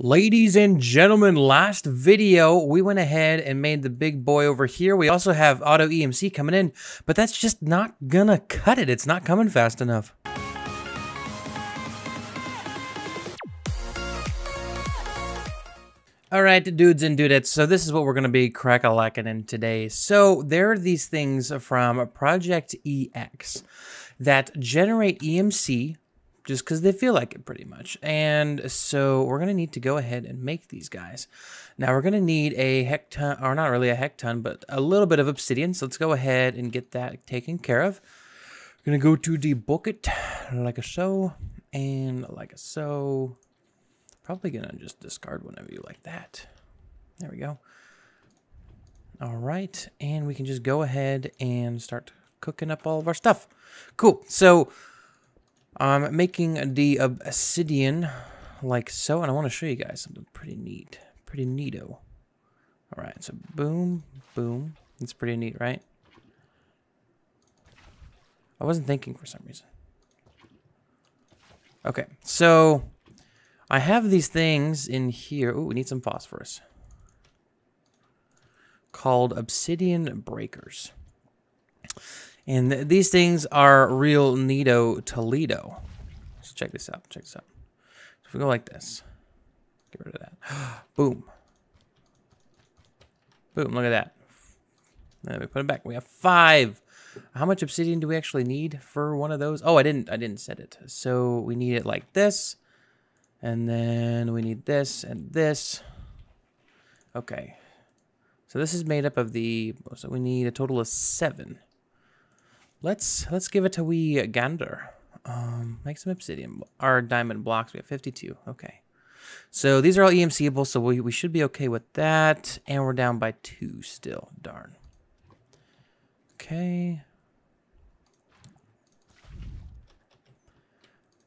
Ladies and gentlemen, last video, we went ahead and made the big boy over here. We also have auto EMC coming in, but that's just not gonna cut it. It's not coming fast enough. All right, dudes and dudettes, so this is what we're going to be crack-a-lacking in today. So there are these things from Project EX that generate EMC just because they feel like it pretty much. And so we're going to need to go ahead and make these guys. Now we're going to need a hecton, or not really a hecton, but a little bit of obsidian. So let's go ahead and get that taken care of. Going to go to the bucket like a so and like a so. Probably gonna just discard one of you like that. There we go. All right, and we can just go ahead and start cooking up all of our stuff. Cool, so I'm making the obsidian like so, and I wanna show you guys something pretty neat, pretty neato. All right, so boom, boom. It's pretty neat, right? I wasn't thinking for some reason. Okay, so I have these things in here. Oh, we need some phosphorus. Called obsidian breakers. And th these things are real neato Toledo. Let's check this out. Check this out. So if we go like this, get rid of that. Boom. Boom, look at that. Then we put it back. We have five. How much obsidian do we actually need for one of those? Oh, I didn't I didn't set it. So we need it like this. And then we need this and this. Okay. So this is made up of the, so we need a total of seven. Let's, let's give it to wee gander. Um, make some obsidian, our diamond blocks. We have 52. Okay. So these are all EMCable, so we, we should be okay with that. And we're down by two still. Darn. Okay.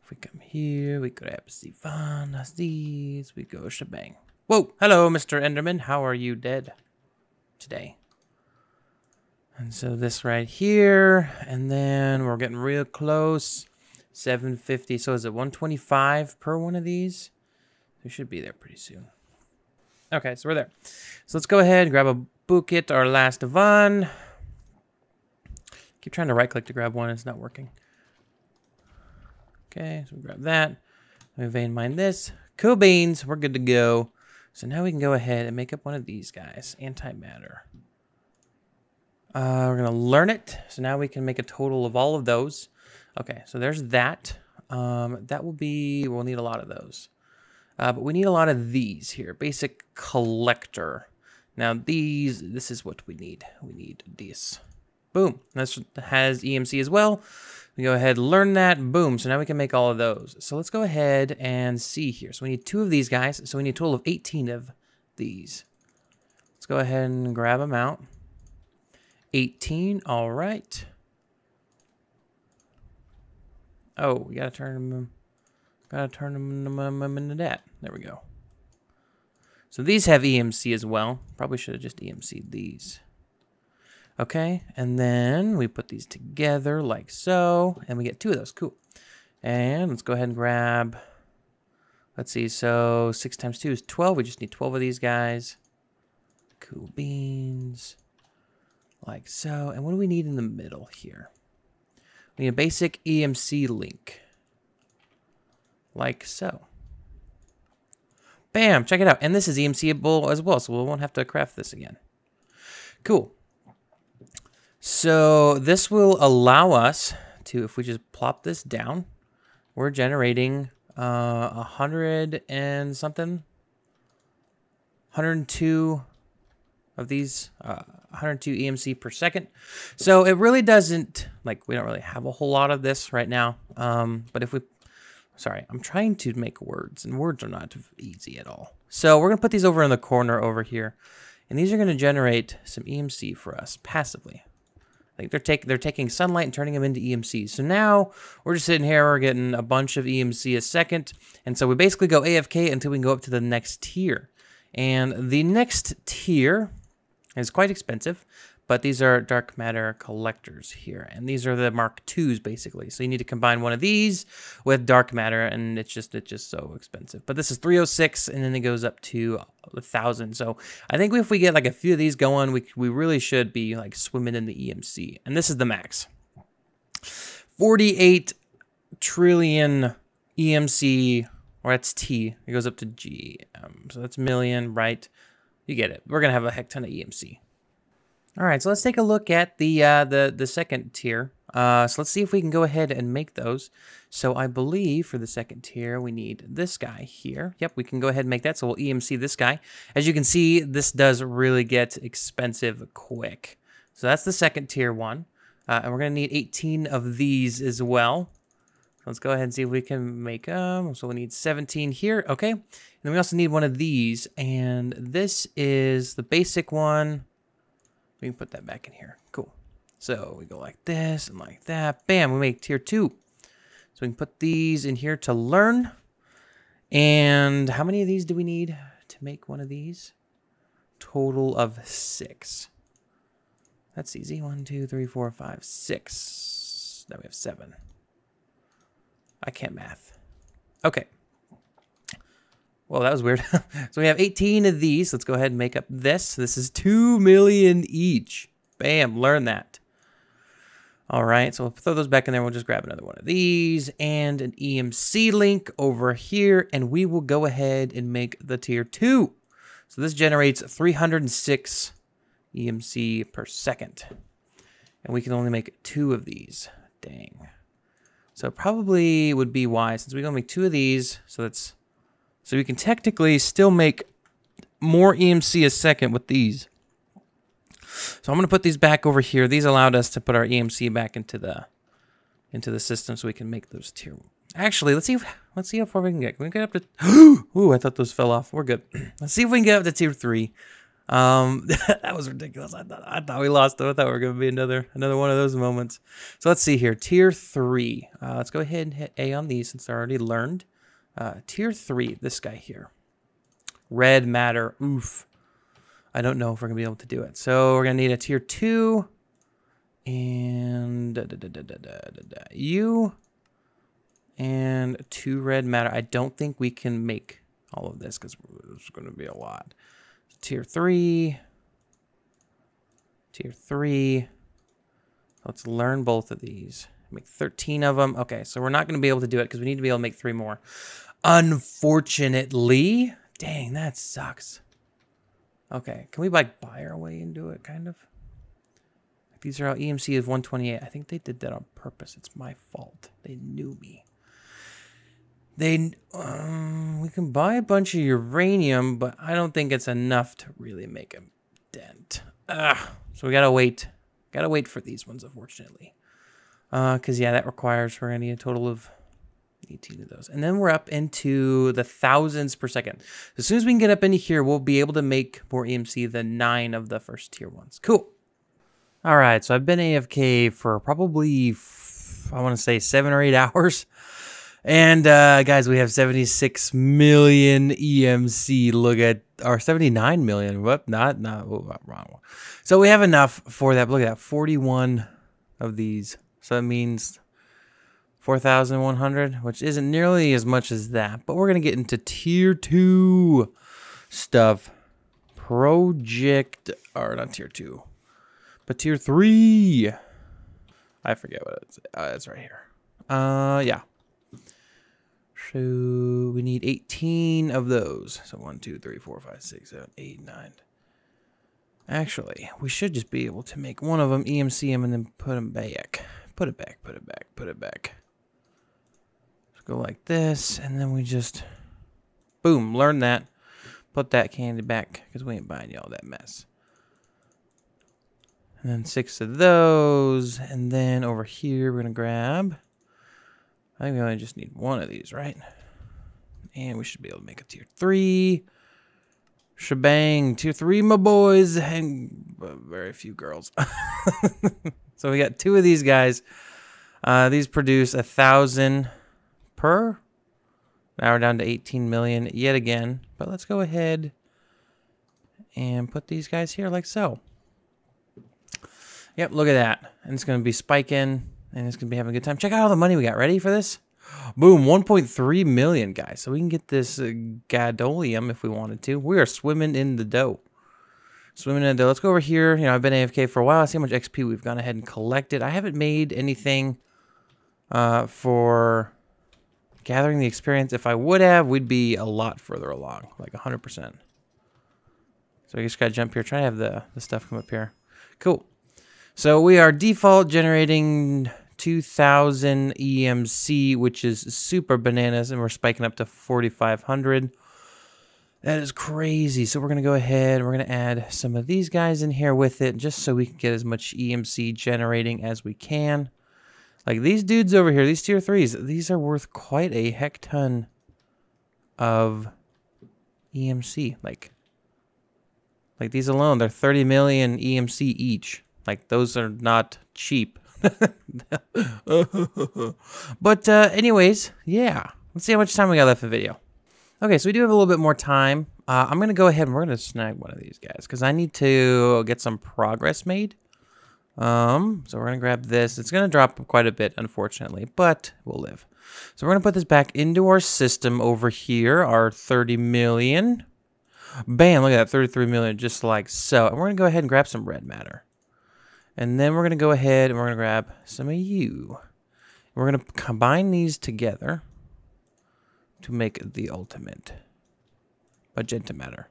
If we come here, we grab Sivanas these, we go shebang. Whoa, hello, Mr. Enderman. How are you dead today? And so this right here, and then we're getting real close. 750, so is it 125 per one of these? We should be there pretty soon. Okay, so we're there. So let's go ahead and grab a bucket, our last one. Keep trying to right click to grab one, it's not working. Okay, so we grab that. We vein mine this. Cool beans, we're good to go. So now we can go ahead and make up one of these guys, antimatter. Uh, we're gonna learn it. So now we can make a total of all of those. Okay, so there's that. Um, that will be, we'll need a lot of those. Uh, but we need a lot of these here. Basic collector. Now these, this is what we need. We need this. Boom. This has EMC as well. We go ahead, learn that, boom. So now we can make all of those. So let's go ahead and see here. So we need two of these guys. So we need a total of 18 of these. Let's go ahead and grab them out. 18, all right. Oh, we gotta turn them, gotta turn them um, um, into that. There we go. So these have EMC as well. Probably should have just EMC'd these. Okay, and then we put these together like so, and we get two of those. Cool. And let's go ahead and grab, let's see, so 6 times 2 is 12. We just need 12 of these guys. Cool beans. Like so. And what do we need in the middle here? We need a basic EMC link. Like so. Bam! Check it out. And this is EMCable as well, so we won't have to craft this again. Cool. So this will allow us to, if we just plop this down, we're generating uh, a uh, hundred and something, 102 of these, uh, 102 EMC per second. So it really doesn't, like we don't really have a whole lot of this right now. Um, but if we, sorry, I'm trying to make words and words are not easy at all. So we're gonna put these over in the corner over here. And these are gonna generate some EMC for us passively. Like they're taking they're taking sunlight and turning them into EMCs. So now we're just sitting here, we're getting a bunch of EMC a second, and so we basically go AFK until we can go up to the next tier. And the next tier is quite expensive, but these are dark matter collectors here. And these are the Mark IIs basically. So you need to combine one of these with dark matter and it's just it's just so expensive. But this is 306 and then it goes up to a thousand. So I think if we get like a few of these going, we, we really should be like swimming in the EMC. And this is the max. 48 trillion EMC, or that's T. It goes up to G. Um, so that's million, right? You get it. We're going to have a heck ton of EMC. All right, so let's take a look at the uh, the the second tier. Uh, so let's see if we can go ahead and make those. So I believe for the second tier, we need this guy here. Yep, we can go ahead and make that. So we'll EMC this guy. As you can see, this does really get expensive quick. So that's the second tier one. Uh, and we're going to need 18 of these as well. Let's go ahead and see if we can make them. So we need 17 here. Okay. And then we also need one of these. And this is the basic one. We can put that back in here. Cool. So we go like this and like that. Bam, we make tier two. So we can put these in here to learn. And how many of these do we need to make one of these? Total of six. That's easy. One, two, three, four, five, six. Now we have seven. I can't math. Okay. Well, that was weird. so we have 18 of these. Let's go ahead and make up this. This is 2 million each. Bam, learn that. All right, so we'll throw those back in there. We'll just grab another one of these and an EMC link over here, and we will go ahead and make the tier 2. So this generates 306 EMC per second. And we can only make two of these. Dang. So probably would be wise since we can make two of these. So that's so we can technically still make more EMC a second with these. So I'm going to put these back over here. These allowed us to put our EMC back into the into the system so we can make those tier. Actually, let's see if let's see how far we can get. Can we get up to Ooh, I thought those fell off. We're good. let's see if we can get up to tier 3. Um, that was ridiculous. I thought I thought we lost. I thought we were going to be another another one of those moments. So let's see here. Tier three. Uh, let's go ahead and hit A on these since they're already learned. Uh, tier three. This guy here. Red matter. Oof. I don't know if we're gonna be able to do it. So we're gonna need a tier two and da, da, da, you and two red matter. I don't think we can make all of this because it's going to be a lot tier three, tier three. Let's learn both of these. Make 13 of them. Okay, so we're not going to be able to do it because we need to be able to make three more. Unfortunately, dang, that sucks. Okay, can we like buy our way into it, kind of? These are all EMC of 128. I think they did that on purpose. It's my fault. They knew me. They, um, we can buy a bunch of uranium, but I don't think it's enough to really make a dent. Ugh. So we gotta wait. Gotta wait for these ones, unfortunately. Uh, cause yeah, that requires we're gonna need a total of 18 of those. And then we're up into the thousands per second. As soon as we can get up into here, we'll be able to make more EMC than nine of the first tier ones. Cool. All right, so I've been AFK for probably, I want to say seven or eight hours. And uh, guys, we have 76 million EMC. Look at our 79 million. What? Not not oh, wrong one. So we have enough for that. Look at that, 41 of these. So that means 4,100, which isn't nearly as much as that. But we're gonna get into tier two stuff. Project, or not tier two, but tier three. I forget what it's. Uh, it's right here. Uh, yeah. So we need 18 of those. So 1, 2, 3, 4, 5, 6, 7, 8, 9. Actually, we should just be able to make one of them, EMC them, and then put them back. Put it back, put it back, put it back. Let's go like this, and then we just, boom, learn that. Put that candy back, because we ain't buying y'all that mess. And then six of those, and then over here, we're going to grab... I think we only just need one of these, right? And we should be able to make a tier three. Shebang, tier three, my boys, and very few girls. so we got two of these guys. Uh, these produce a thousand per. Now we're down to 18 million yet again. But let's go ahead and put these guys here like so. Yep, look at that. And it's going to be spiking, and it's to be having a good time. Check out all the money we got. Ready for this? Boom, 1.3 million, guys. So we can get this uh, gadolium if we wanted to. We are swimming in the dough. Swimming in the dough. Let's go over here. You know, I've been AFK for a while. I See how much XP we've gone ahead and collected. I haven't made anything uh, for gathering the experience. If I would have, we'd be a lot further along, like 100%. So I just got to jump here. Try to have the, the stuff come up here. Cool. So we are default generating 2000 EMC, which is super bananas, and we're spiking up to 4500. That is crazy. So we're going to go ahead, we're going to add some of these guys in here with it, just so we can get as much EMC generating as we can. Like these dudes over here, these tier 3s, these are worth quite a heck ton of EMC. Like, like these alone, they're 30 million EMC each. Like those are not cheap. but uh, anyways, yeah. Let's see how much time we got left for the video. Okay, so we do have a little bit more time. Uh, I'm going to go ahead and we're going to snag one of these guys because I need to get some progress made. Um, so we're going to grab this. It's going to drop quite a bit, unfortunately, but we'll live. So we're going to put this back into our system over here, our 30 million. Bam, look at that, 33 million, just like so. And we're going to go ahead and grab some red matter. And then we're going to go ahead and we're going to grab some of you. We're going to combine these together to make the ultimate magenta matter.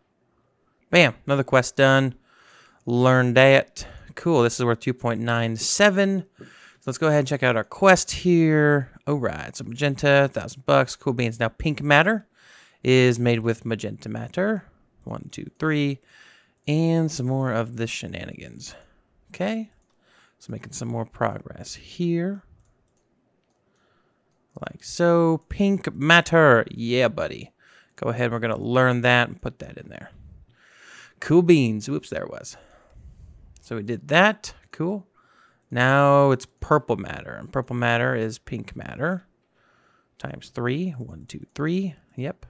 Bam, another quest done. Learn that. Cool, this is worth 2.97. So let's go ahead and check out our quest here. All right, so magenta, 1,000 bucks. Cool beans. Now pink matter is made with magenta matter. One, two, three. And some more of the shenanigans. Okay, so making some more progress here. Like so. Pink matter. Yeah, buddy. Go ahead. We're to learn that and put that in there. Cool beans. Whoops, there it was. So we did that. Cool. Now it's purple matter. And purple matter is pink matter. Times three. One, two, three. Yep.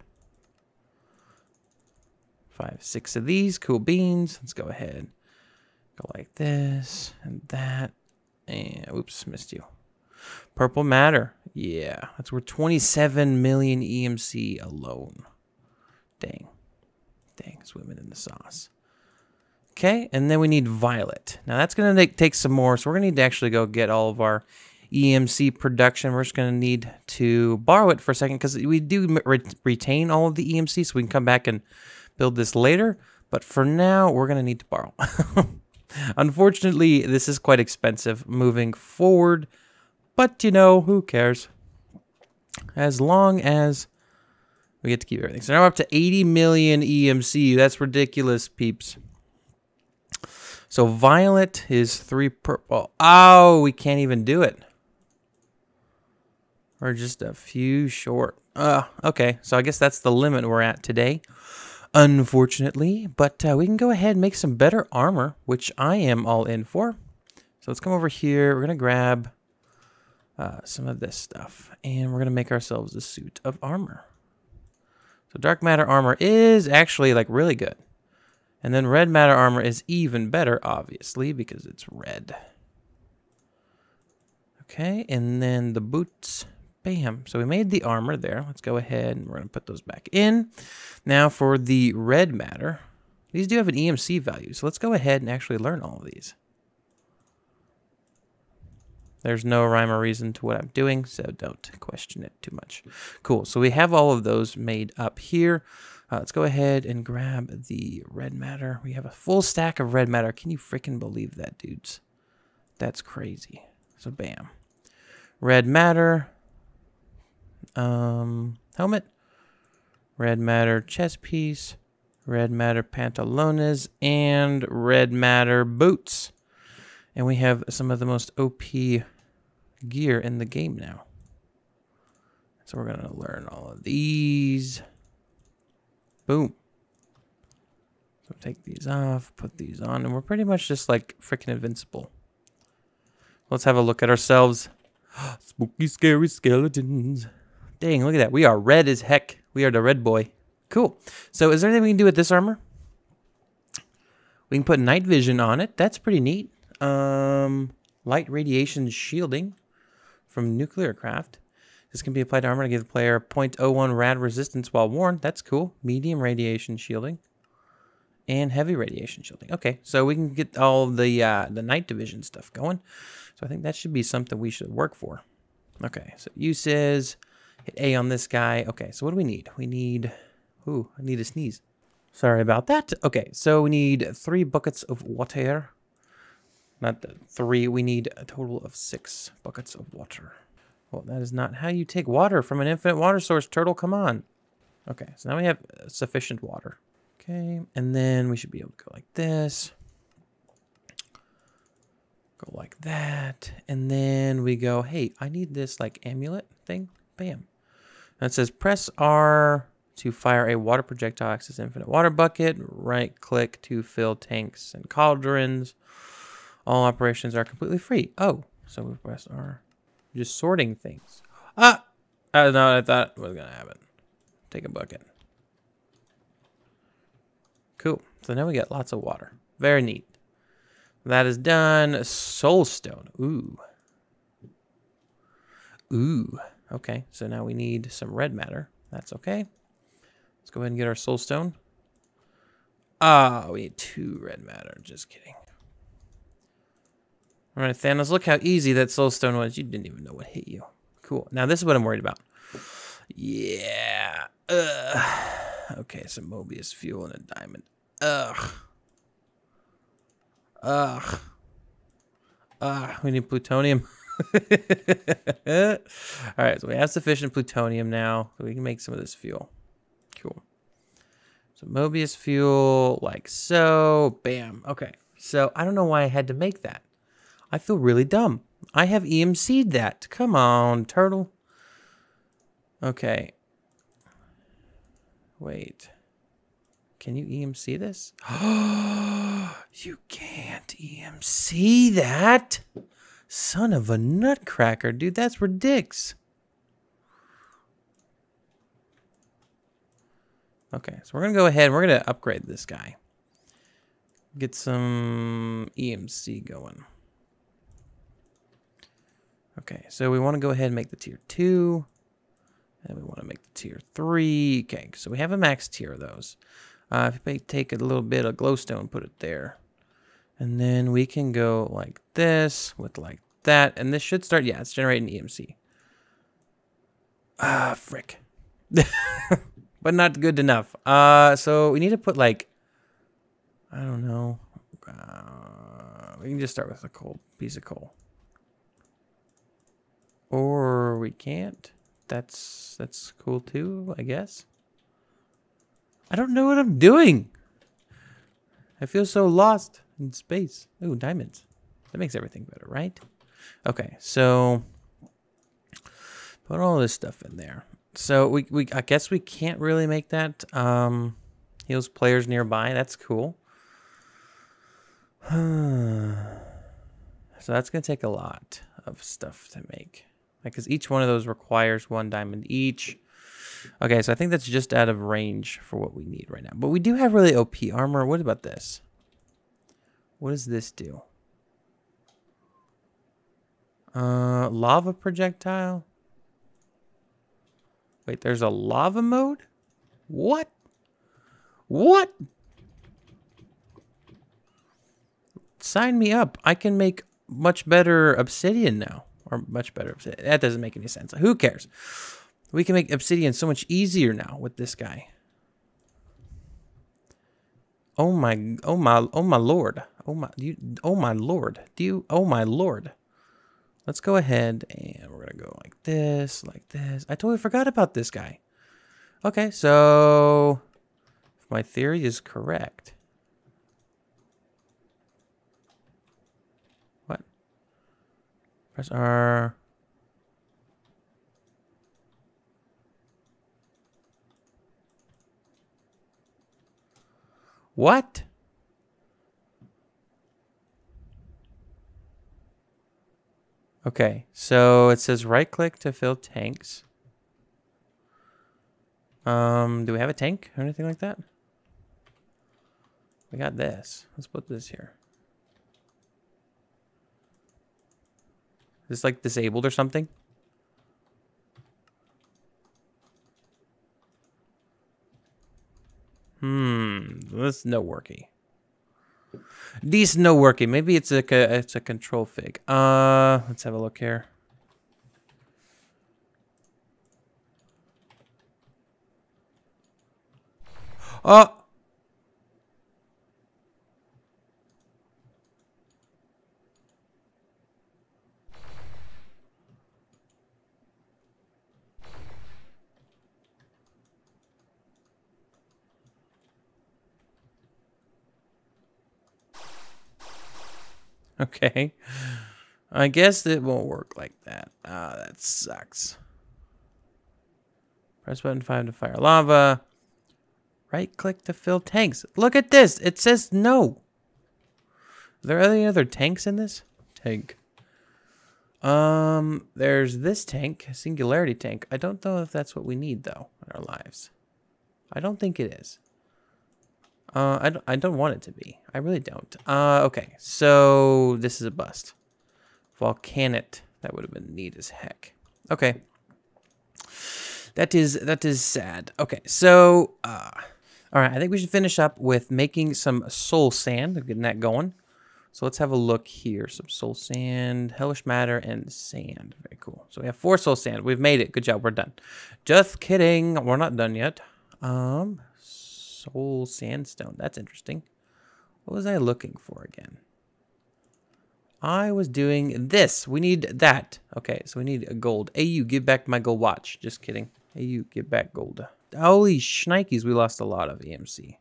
Five, six of these. Cool beans. Let's go ahead. Go like this and that. And oops, missed you. Purple matter. Yeah, that's worth 27 million EMC alone. Dang. Dang, swimming in the sauce. Okay, and then we need violet. Now that's going to take some more, so we're going to need to actually go get all of our EMC production. We're just going to need to borrow it for a second because we do re retain all of the EMC, so we can come back and build this later. But for now, we're going to need to borrow. Unfortunately, this is quite expensive moving forward, but you know, who cares? As long as we get to keep everything. So now we're up to 80 million EMC. That's ridiculous, peeps. So violet is three purple. Oh, we can't even do it. We're just a few short. Uh, okay, so I guess that's the limit we're at today unfortunately. But uh, we can go ahead and make some better armor, which I am all in for. So let's come over here. We're going to grab uh, some of this stuff. And we're going to make ourselves a suit of armor. So dark matter armor is actually like really good. And then red matter armor is even better, obviously, because it's red. Okay, and then the boots Bam. So we made the armor there. Let's go ahead and we're going to put those back in. Now for the red matter, these do have an EMC value. So let's go ahead and actually learn all of these. There's no rhyme or reason to what I'm doing, so don't question it too much. Cool. So we have all of those made up here. Uh, let's go ahead and grab the red matter. We have a full stack of red matter. Can you freaking believe that, dudes? That's crazy. So bam. Red matter um, helmet, red matter chest piece, red matter pantalones, and red matter boots. And we have some of the most OP gear in the game now. So we're going to learn all of these. Boom. So take these off, put these on, and we're pretty much just like freaking invincible. Let's have a look at ourselves. Spooky, scary skeletons. Dang, look at that. We are red as heck. We are the red boy. Cool. So is there anything we can do with this armor? We can put night vision on it. That's pretty neat. Um, light radiation shielding from nuclear craft. This can be applied to armor to give the player 0.01 rad resistance while worn. That's cool. Medium radiation shielding and heavy radiation shielding. Okay, so we can get all the uh, the night division stuff going. So I think that should be something we should work for. Okay, so uses, hit A on this guy. Okay, so what do we need? We need, ooh, I need a sneeze. Sorry about that. Okay, so we need three buckets of water. Not three, we need a total of six buckets of water. Well, that is not how you take water from an infinite water source, turtle. Come on. Okay, so now we have uh, sufficient water. Okay, and then we should be able to go like this. Go like that. And then we go, hey, I need this like amulet thing. Bam. It says press R to fire a water projectile access infinite water bucket. Right click to fill tanks and cauldrons. All operations are completely free. Oh, so we press R. Just sorting things. Ah! That's not what I thought was going to happen. Take a bucket. Cool. So now we got lots of water. Very neat. That is done. Soulstone. Ooh. Ooh. Okay, so now we need some red matter. That's okay. Let's go ahead and get our soulstone. Ah, oh, we need two red matter. Just kidding. All right, Thanos, look how easy that soulstone was. You didn't even know what hit you. Cool. Now, this is what I'm worried about. Yeah. Ugh. Okay, some Mobius fuel and a diamond. Ugh. Ugh. Ugh. We need plutonium. All right, so we have sufficient plutonium now. So we can make some of this fuel. Cool. So Mobius fuel, like so. Bam. Okay. So I don't know why I had to make that. I feel really dumb. I have EMC'd that. Come on, turtle. Okay. Wait. Can you EMC this? you can't EMC that. Son of a nutcracker, dude. That's ridiculous. Okay, so we're going to go ahead and we're going to upgrade this guy. Get some EMC going. Okay, so we want to go ahead and make the tier 2. And we want to make the tier 3. Okay, so we have a max tier of those. Uh, if we take a little bit of glowstone, put it there. And then we can go like this with like that. And this should start, yeah, it's generating EMC. Ah, frick. but not good enough. Uh, so we need to put like, I don't know. Uh, we can just start with a coal piece of coal. Or we can't. That's that's cool too, I guess. I don't know what I'm doing. I feel so lost in space. Ooh, diamonds. That makes everything better, right? Okay, so put all this stuff in there. So we, we I guess we can't really make that um, heals players nearby. That's cool. so that's going to take a lot of stuff to make. Because each one of those requires one diamond each. Okay, so I think that's just out of range for what we need right now. But we do have really OP armor. What about this? What does this do? Uh, lava projectile? Wait, there's a lava mode? What? What? Sign me up. I can make much better obsidian now. Or much better obsidian. That doesn't make any sense. Who cares? We can make obsidian so much easier now with this guy. Oh my, oh my, oh my lord. Oh my, you, oh my lord. Do you, oh my lord. Let's go ahead and we're going to go like this, like this. I totally forgot about this guy. Okay, so if my theory is correct. What? Press R. What? Okay, so it says right click to fill tanks. Um, do we have a tank or anything like that? We got this. Let's put this here. Is this like disabled or something? Hmm, this no worky. These no working. Maybe it's a it's a control fig. Uh, let's have a look here. Oh. Okay. I guess it won't work like that. Ah, that sucks. Press button 5 to fire lava. Right click to fill tanks. Look at this. It says no. Are there any other tanks in this? Tank. Um, there's this tank, singularity tank. I don't know if that's what we need though in our lives. I don't think it is. Uh, I don't, I don't want it to be. I really don't. Uh, okay, so this is a bust. Volcanite. That would have been neat as heck. Okay. That is that is sad. Okay, so uh, all right. I think we should finish up with making some soul sand, getting that going. So let's have a look here. Some soul sand, hellish matter, and sand. Very cool. So we have four soul sand. We've made it. Good job. We're done. Just kidding. We're not done yet. Um, Soul sandstone. That's interesting. What was I looking for again? I was doing this. We need that. Okay, so we need a gold. AU, give back my gold watch. Just kidding. AU, give back gold. Holy shnikes, we lost a lot of EMC.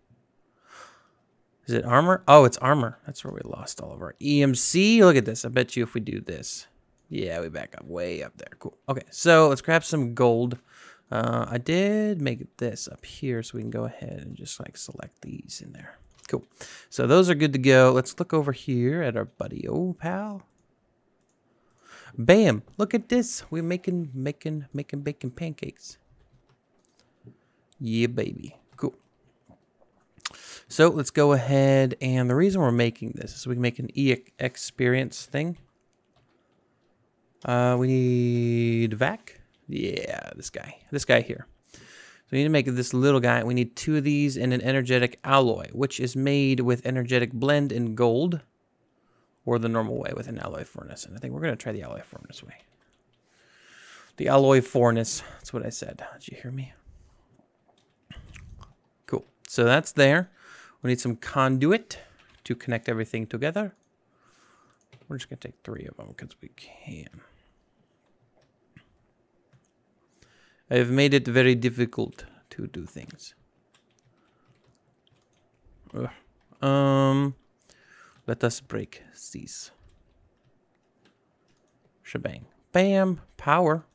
Is it armor? Oh, it's armor. That's where we lost all of our EMC. Look at this. I bet you if we do this. Yeah, we back up way up there. Cool. Okay, so let's grab some gold. Uh, I did make this up here so we can go ahead and just like select these in there. Cool. So those are good to go. Let's look over here at our buddy. Oh, pal. Bam. Look at this. We're making, making, making bacon pancakes. Yeah, baby. Cool. So let's go ahead. And the reason we're making this is we can make an e-experience thing. Uh, we need vac. Yeah, this guy. This guy here. So we need to make this little guy. We need two of these and an energetic alloy, which is made with energetic blend in gold or the normal way with an alloy furnace. And I think we're going to try the alloy furnace way. The alloy furnace. That's what I said. Did you hear me? Cool. So that's there. We need some conduit to connect everything together. We're just going to take three of them because we can. I have made it very difficult to do things. Ugh. Um, let us break these. Shebang. Bam. Power.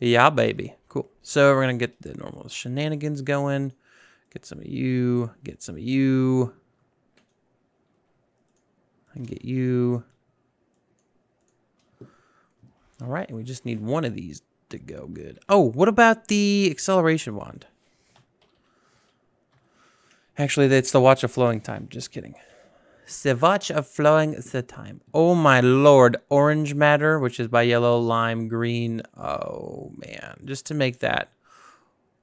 Yeah, baby. Cool. So we're going to get the normal shenanigans going. Get some of you. Get some of you. And get you. All right. We just need one of these to go good. Oh, what about the acceleration wand? Actually, it's the watch of flowing time. Just kidding. The watch of flowing the time. Oh my lord. Orange matter, which is by yellow, lime, green. Oh man. Just to make that.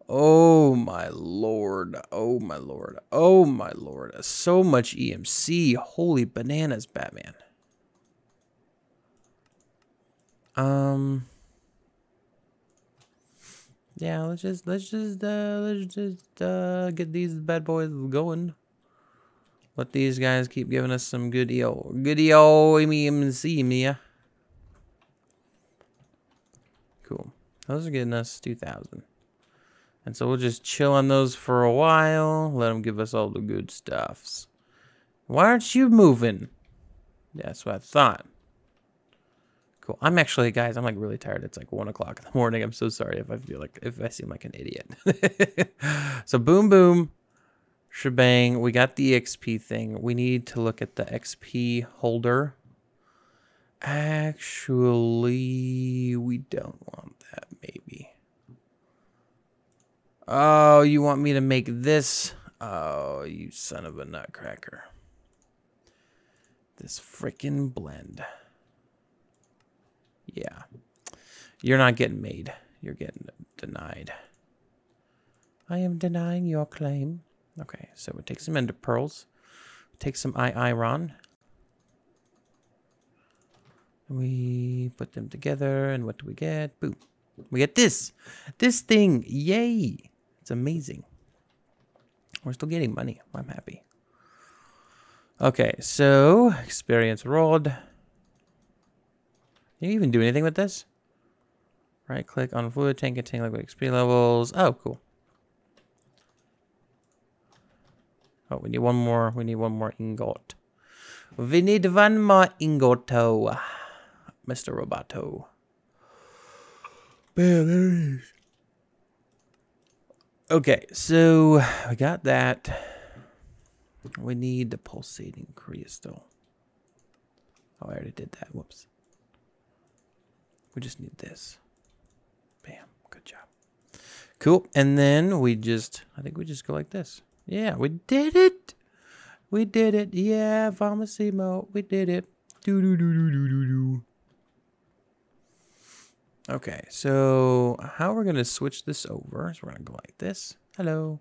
Oh my lord. Oh my lord. Oh my lord. So much EMC. Holy bananas, Batman. Um yeah, let's just let's just uh let's just uh get these bad boys going. Let these guys keep giving us some good EO good EO EMC Mia. Cool. Those are getting us two thousand. And so we'll just chill on those for a while. Let them give us all the good stuffs. Why aren't you moving? That's what I thought. Cool. I'm actually, guys, I'm like really tired. It's like one o'clock in the morning. I'm so sorry if I feel like, if I seem like an idiot. so boom, boom, shebang. We got the XP thing. We need to look at the XP holder. Actually, we don't want that, maybe. Oh, you want me to make this? Oh, you son of a nutcracker. This freaking blend. Yeah. You're not getting made. You're getting denied. I am denying your claim. Okay, so we take some ender pearls. Take some I iron. We put them together, and what do we get? Boom. We get this. This thing. Yay. It's amazing. We're still getting money. I'm happy. Okay, so experience rod. Can you even do anything with this? Right click on fluid tank containing liquid XP levels. Oh, cool. Oh, we need one more. We need one more ingot. We need one more ingoto. Oh, Mr. Roboto. Bam, there it is. Okay, so we got that. We need the pulsating crystal. Oh, I already did that. Whoops. We just need this. Bam. Good job. Cool. And then we just, I think we just go like this. Yeah, we did it. We did it. Yeah, mode. We did it. Do do do do do do do. Okay, so how we're gonna switch this over is we're gonna go like this. Hello.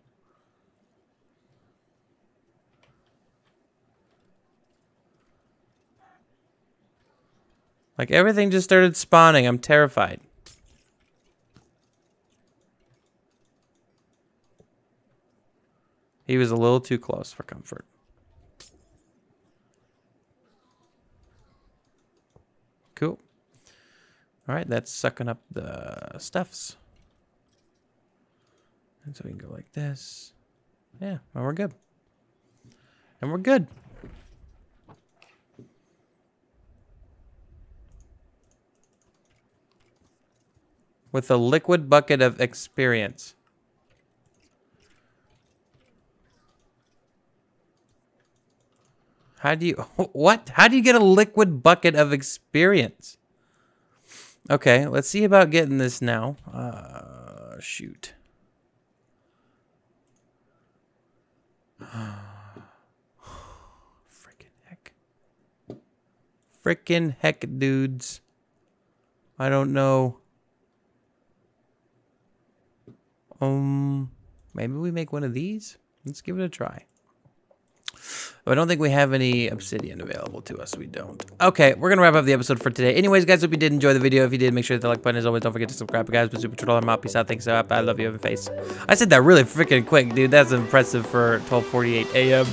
Like everything just started spawning. I'm terrified. He was a little too close for comfort. Cool. All right, that's sucking up the stuffs. And so we can go like this. Yeah, well, we're good. And we're good. With a liquid bucket of experience. How do you, what? How do you get a liquid bucket of experience? Okay, let's see about getting this now. Uh, shoot. Freaking heck. Freaking heck, dudes. I don't know. Um, maybe we make one of these? Let's give it a try. I don't think we have any obsidian available to us. We don't. Okay, we're going to wrap up the episode for today. Anyways, guys, hope you did enjoy the video. If you did, make sure to hit the like button. As always, don't forget to subscribe. Guys, but super turtle. I'm out. Peace out. Thanks so much. I love you. Have a face. I said that really freaking quick, dude. That's impressive for 1248 a.m.